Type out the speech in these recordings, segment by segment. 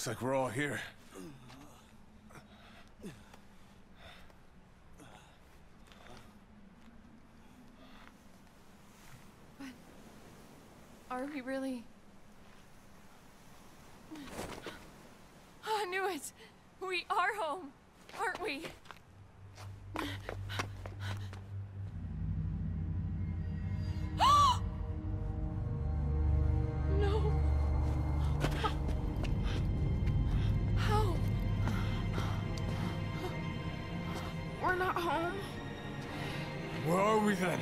Looks like we're all here. Are we really? I knew it! We are home, aren't we? Home. Where are we then?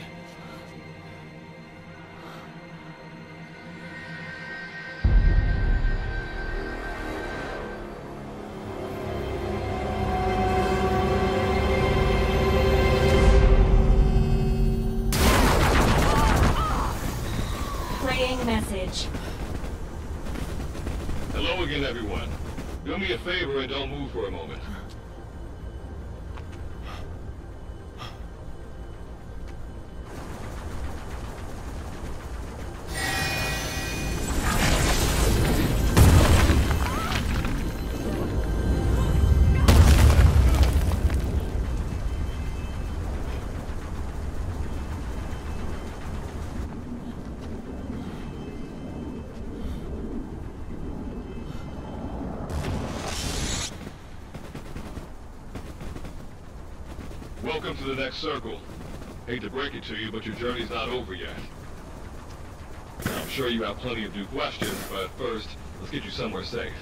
Playing message. Hello again, everyone. Do me a favor and don't move for a moment. Welcome to the next circle. Hate to break it to you, but your journey's not over yet. I'm sure you have plenty of new questions, but first, let's get you somewhere safe.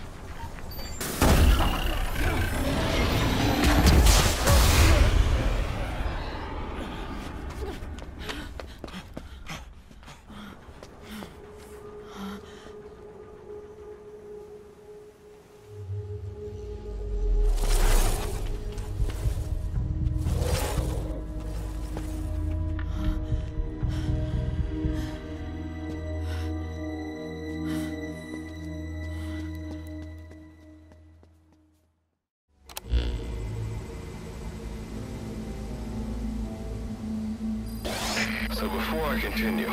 Before I continue,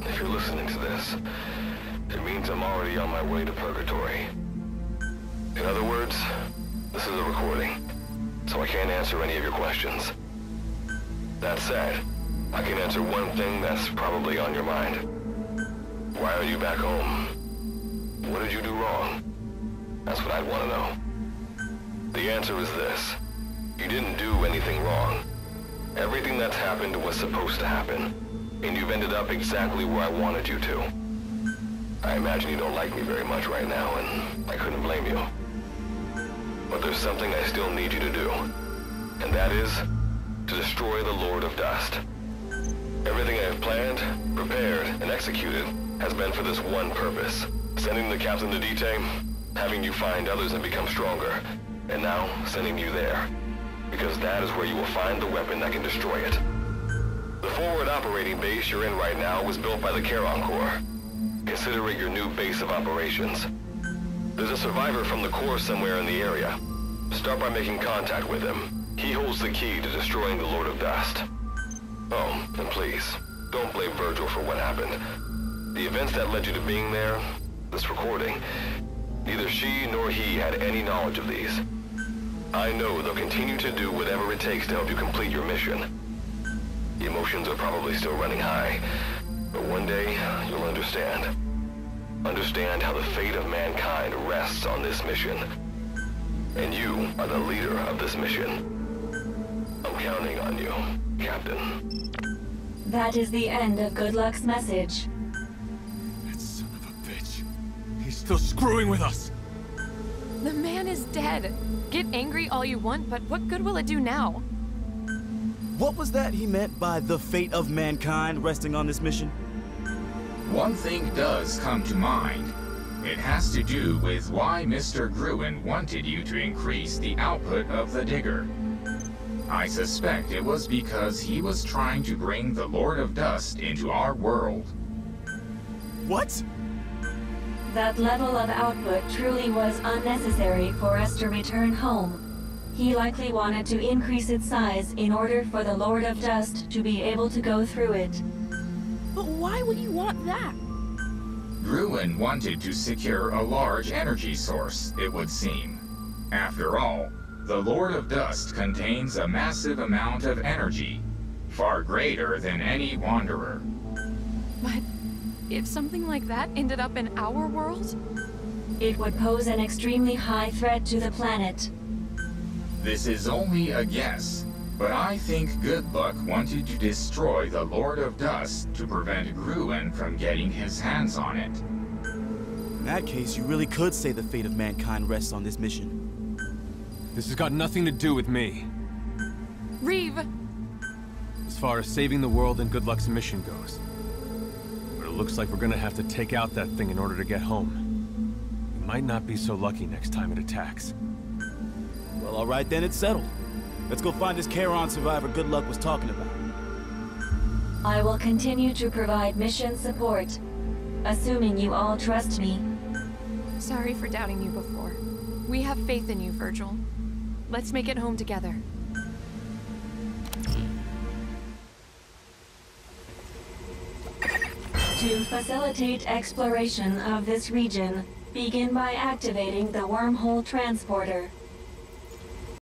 if you're listening to this, it means I'm already on my way to purgatory. In other words, this is a recording, so I can't answer any of your questions. That said, I can answer one thing that's probably on your mind. Why are you back home? What did you do wrong? That's what I'd want to know. The answer is this. You didn't do anything wrong. That's happened was supposed to happen, and you've ended up exactly where I wanted you to. I imagine you don't like me very much right now, and I couldn't blame you. But there's something I still need you to do, and that is to destroy the Lord of Dust. Everything I have planned, prepared, and executed has been for this one purpose. Sending the Captain to Dite, having you find others and become stronger, and now sending you there because that is where you will find the weapon that can destroy it. The forward operating base you're in right now was built by the Charon Corps. Consider it your new base of operations. There's a survivor from the Corps somewhere in the area. Start by making contact with him. He holds the key to destroying the Lord of Dust. Oh, and please, don't blame Virgil for what happened. The events that led you to being there, this recording, neither she nor he had any knowledge of these. I know they'll continue to do whatever it takes to help you complete your mission. The emotions are probably still running high, but one day you'll understand. Understand how the fate of mankind rests on this mission. And you are the leader of this mission. I'm counting on you, Captain. That is the end of Goodluck's message. That son of a bitch. He's still screwing with us. The man is dead. Get angry all you want, but what good will it do now? What was that he meant by the fate of mankind resting on this mission? One thing does come to mind. It has to do with why Mr. Gruen wanted you to increase the output of the digger. I suspect it was because he was trying to bring the Lord of Dust into our world. What? That level of output truly was unnecessary for us to return home. He likely wanted to increase its size in order for the Lord of Dust to be able to go through it. But why would you want that? Gruen wanted to secure a large energy source, it would seem. After all, the Lord of Dust contains a massive amount of energy, far greater than any Wanderer. But if something like that ended up in our world? It would pose an extremely high threat to the planet. This is only a guess, but I think Goodluck wanted to destroy the Lord of Dust to prevent Gruen from getting his hands on it. In that case, you really could say the fate of mankind rests on this mission. This has got nothing to do with me. Reeve! As far as saving the world and Goodluck's mission goes. But it looks like we're gonna have to take out that thing in order to get home. We might not be so lucky next time it attacks. Well, all right then, it's settled. Let's go find this Charon survivor Goodluck was talking about. I will continue to provide mission support, assuming you all trust me. Sorry for doubting you before. We have faith in you, Virgil. Let's make it home together. To facilitate exploration of this region, begin by activating the wormhole transporter.